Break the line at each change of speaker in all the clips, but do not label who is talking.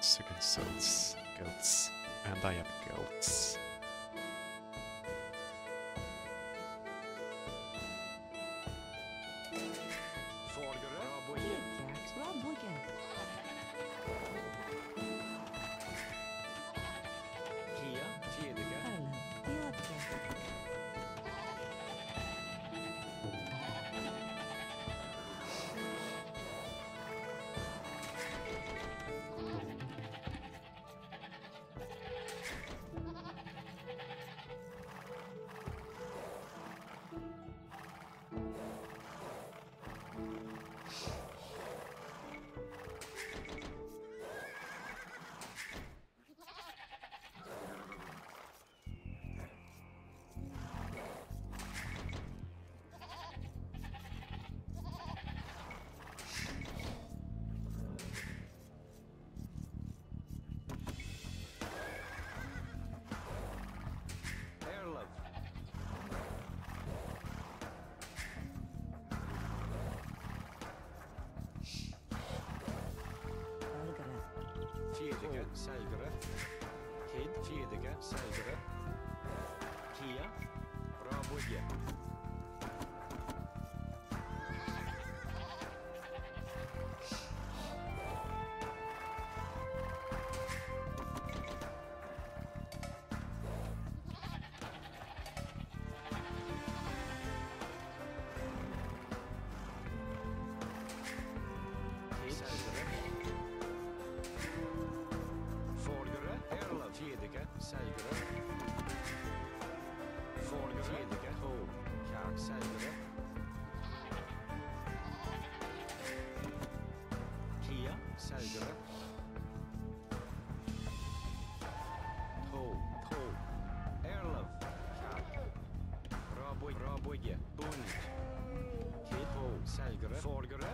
Sick and souls, guilds, and I have guilds.
selgere, Hed, Fedega, selgere, Kia, Rabolje. Norge. Bonn. K.O. Selgere. Forgere.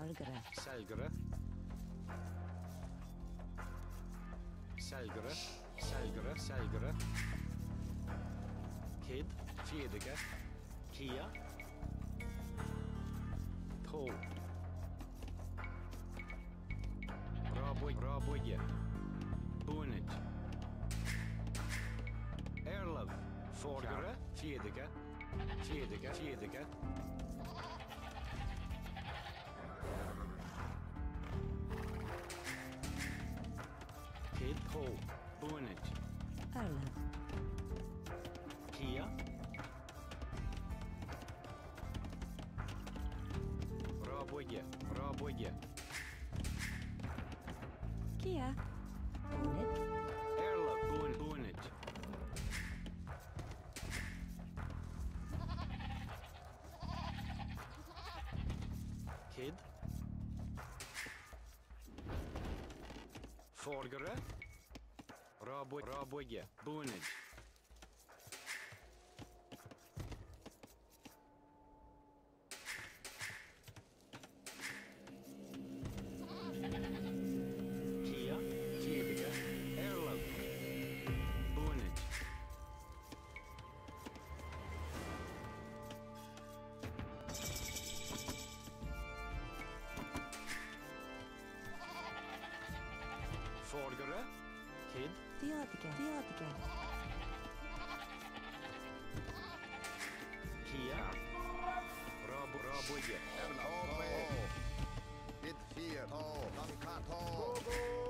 Selgere.
Selgere. Selgere. Selgere. Selgere. Kid. Fjedige. Kia. To Raboy. Raboye. Bonit. Erlov. Forgere. Fjedige. Fjedige. Fjedige. Paul. Bornage.
Ireland.
Kia. Пробуйте, пробуйте.
Kia. Bornage.
Erla, Born, Bornage. Kid. Forgere. Rabo Raboye. Boonage. Kia. Kiediga. Erla. Boonage. Forgere. Kid.
Teotihuacan. Teotihuacan.
Kia. Rob Robuye.
Ope. It here. Oh, Namikato. Go, go.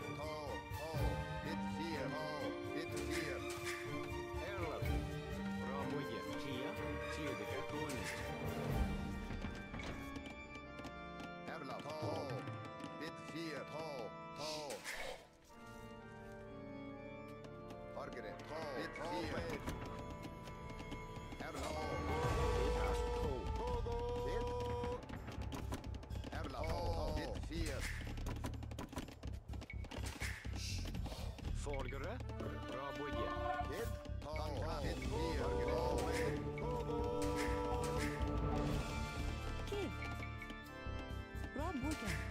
Margaret, tå, bit 4 Erla, tå
Ho.
Bit. Erla, tå, bit 4
Forgere. Raboye.
Kid, tå, bit 4 Margaret,
Kid. Rob Wigger.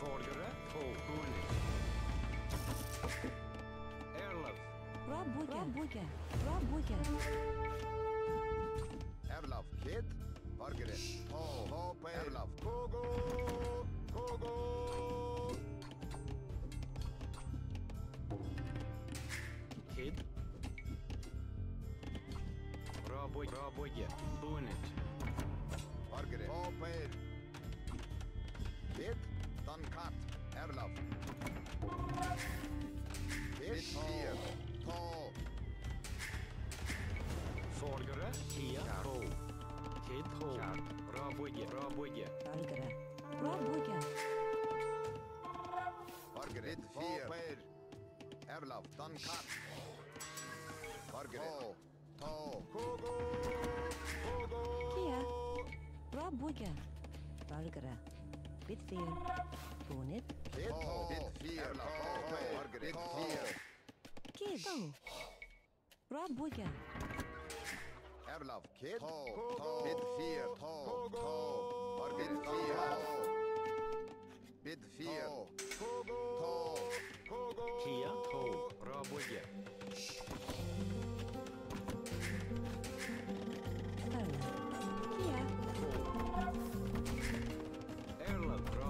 Forgere. Ho. Boonage. Erla.
Rob Wigger. Rob Wigger. Rob Wigger.
Erlaf, kid Margaret, tå, Erlaf Kogo, Kogo
Kid. Raboy. Raboye. Boonage.
Margaret, Hopper Kid, Kontakt erlaubt. Ich hier. Po.
Folgere. Hier. Po. Hit ho. Rabuja. Rabuja.
Folgere. Rabuja.
Folgere. Hier. Erlaubt. Dann Kat. Folgere. Po. Kogo. Kogo.
Hier. Rabuja. Folgere. Valgara. Bitfield. Bonnet.
Kid, Bit 4, Erlaf, Hopper Margaret, 4
Kid. Go. Rob Wigger.
Erlaf, Kid, Tå, Bit 4, Tå, Tå Margaret, 4 Bit 4 Tå,
Kia. Ho. Raboye.
Erla. Kia.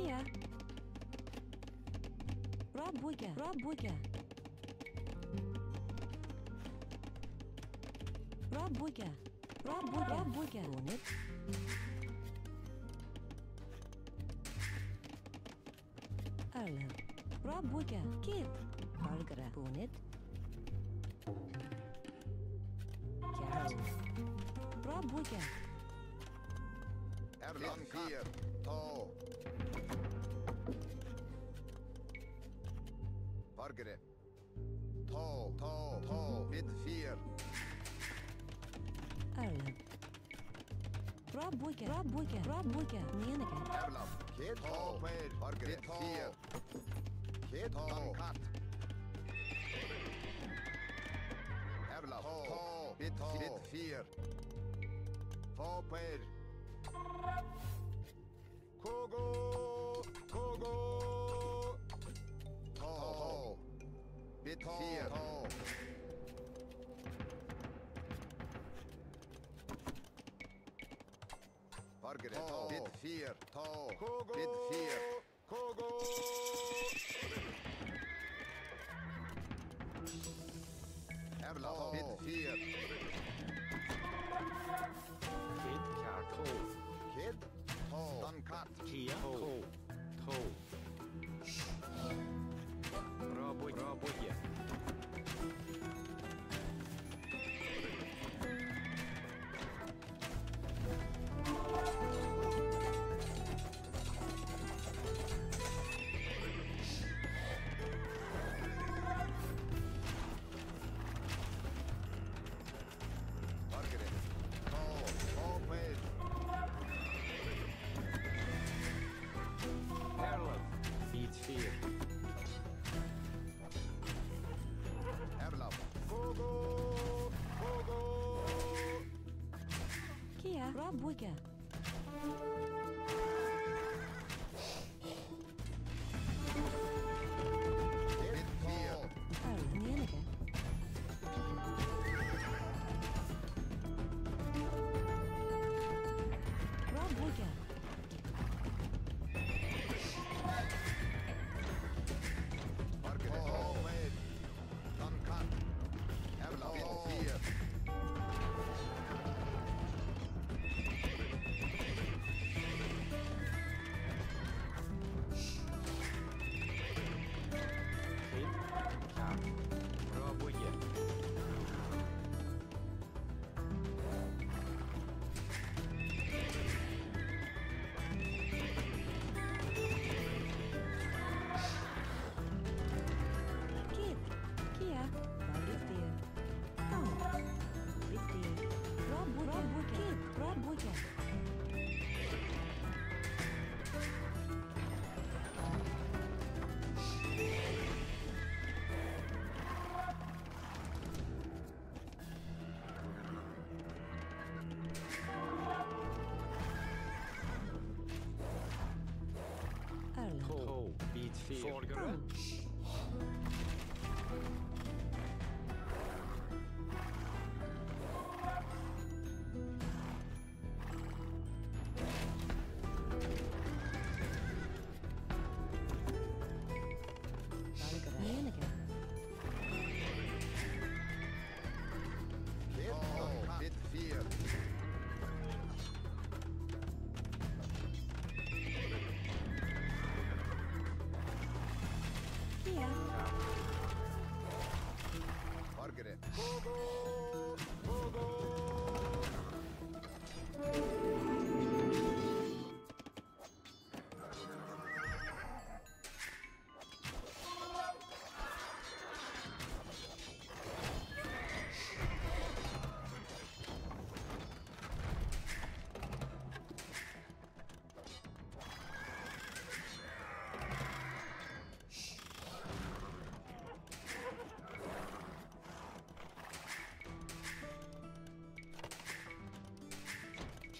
Here. Rob Wigger. Rob Wigger. Rob Wigger. Rob Wigger. Rob Wigger. Rob Arlo. Rob Wigger. Kip. Margara. Bonnet. Carol. Rob Wigger.
Erlon Kier. Tall. Tigre. Tall, tall, tall, med fyr.
Erlend. Bra pojke, bra pojke, bra pojke. Meningen.
Erlend. Kid, ta, med högre. Fyr. Kid, ta, katt. Tall. Tall. med fyr. Ta, med högre. Ta. Bit fear. Ta. Bit fear.
Boiga.
feet fear.
Margaret. Pogo!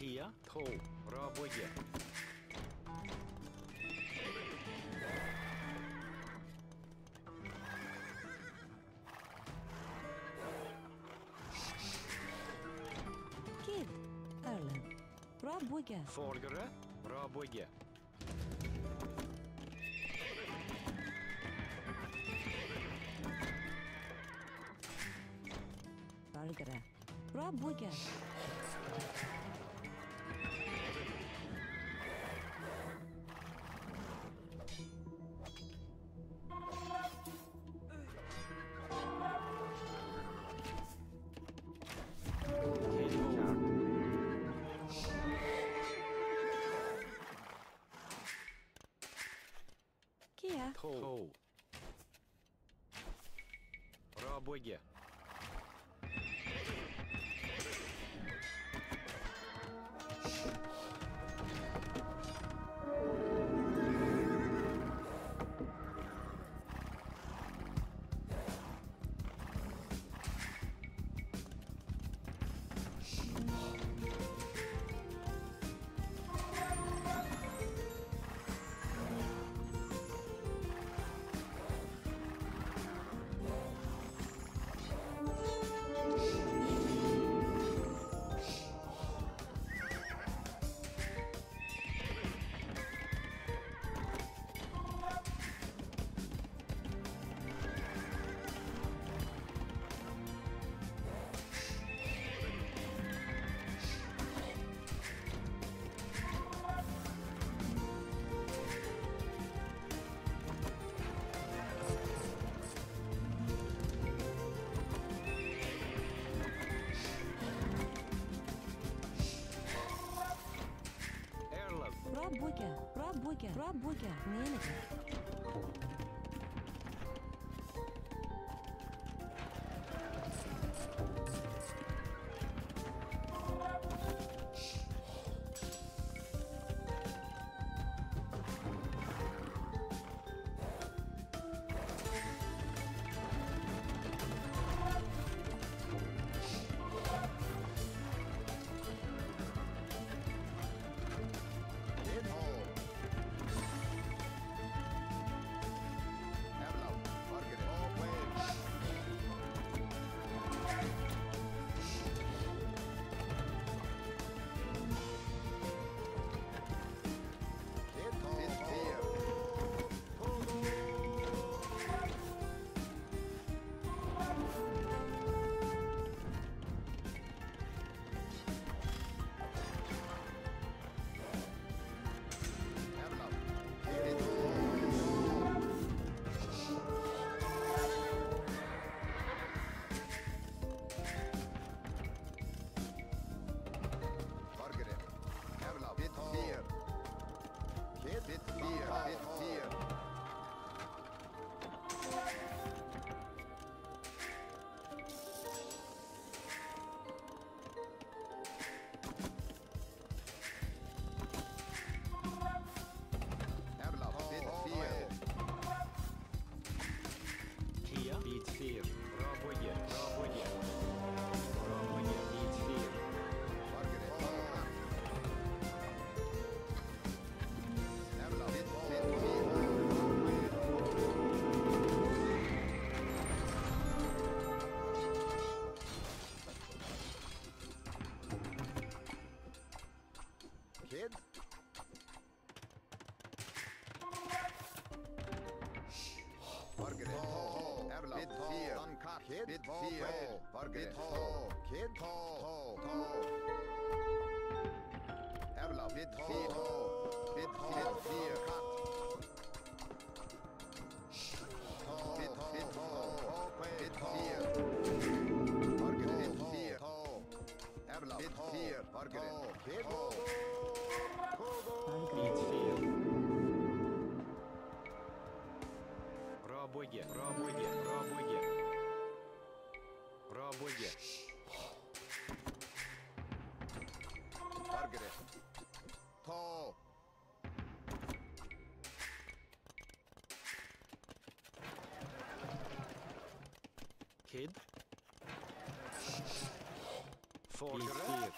Batıya Tov Raboye.
Kiev Erlen Raboye.
Forgre Raboye.
Forgre Raboye.
боги.
Работя, Rob работя, менеджер.
Fargere. Erla. Bit fir. Danka. Kid. Bit fir. Fargere. Kid. Erla. Bit fir. Bit fir. Kat. Bit fir. Bit fir. Fargere. Bit fir. Erla. Bit fir. Fargere. Kid.
forgeron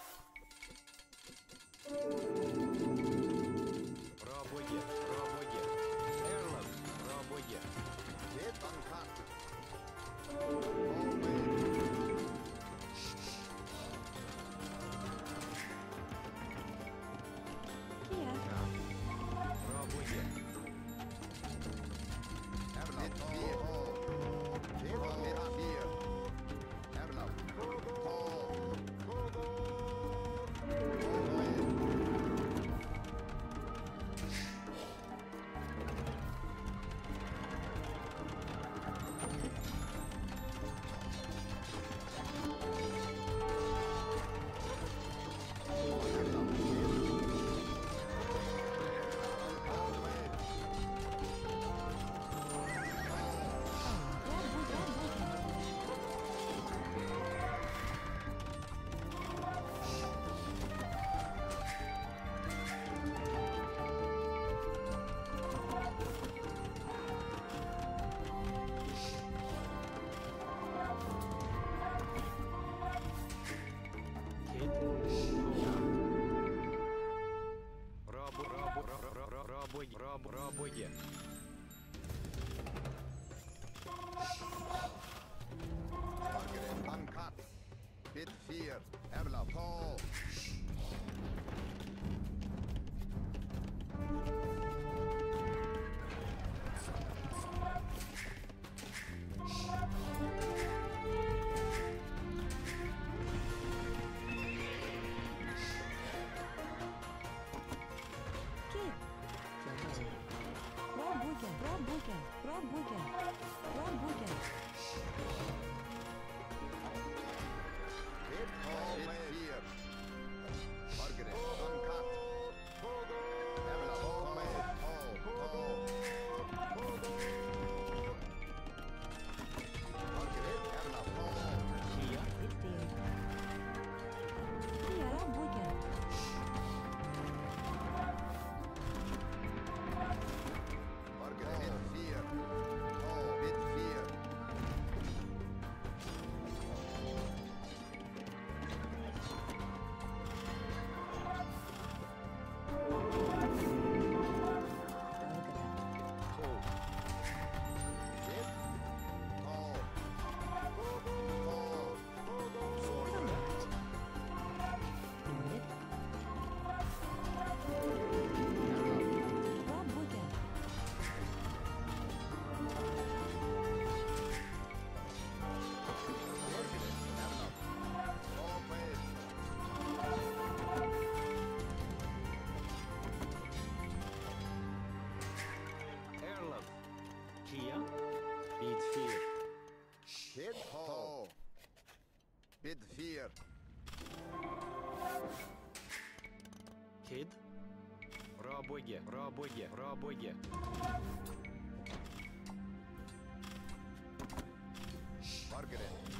Boga.
Робоги, робоги, робоги.
Маргарет.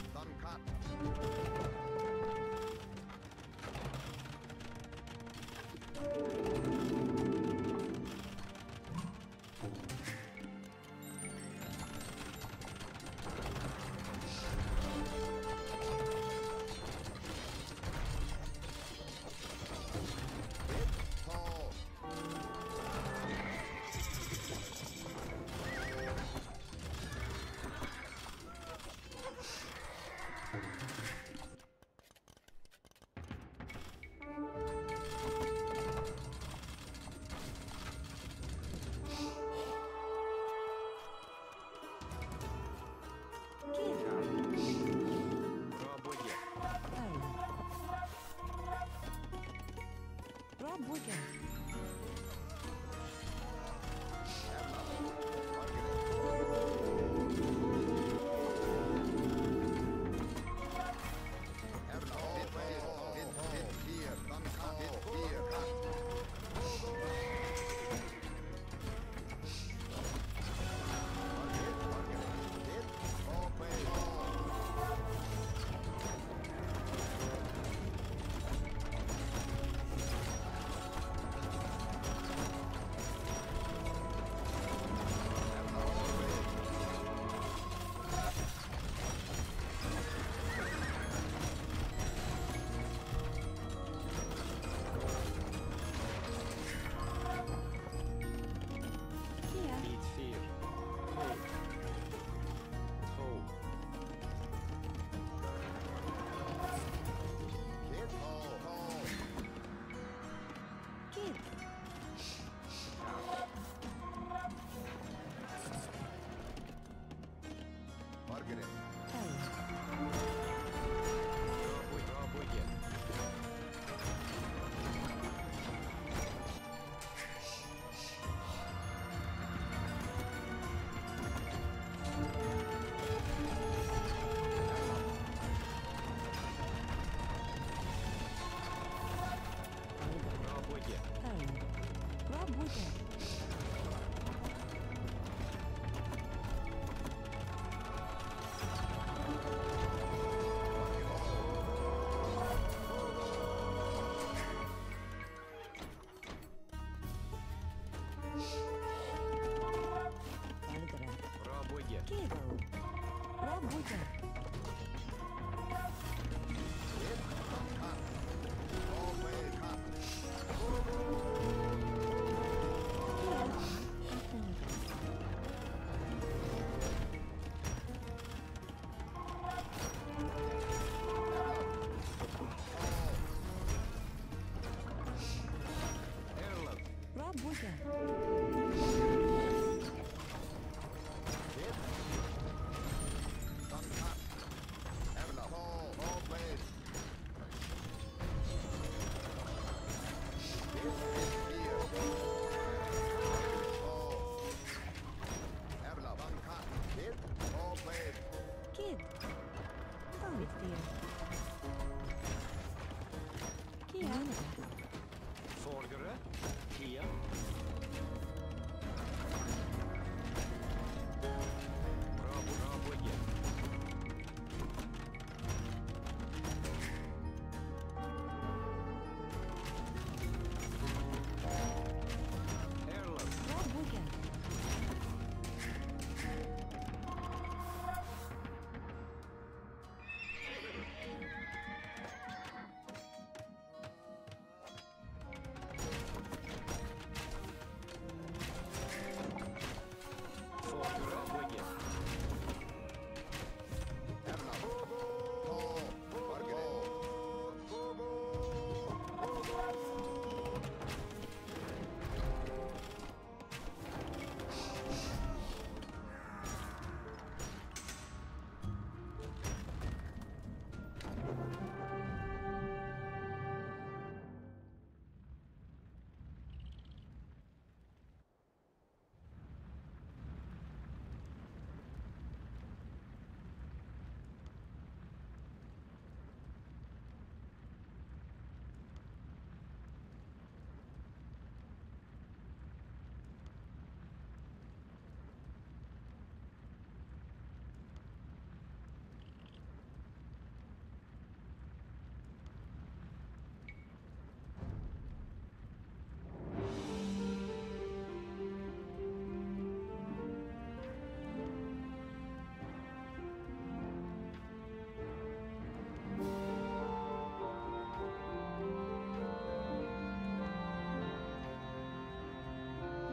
Margaret,
Kia.
Forgere? Kia.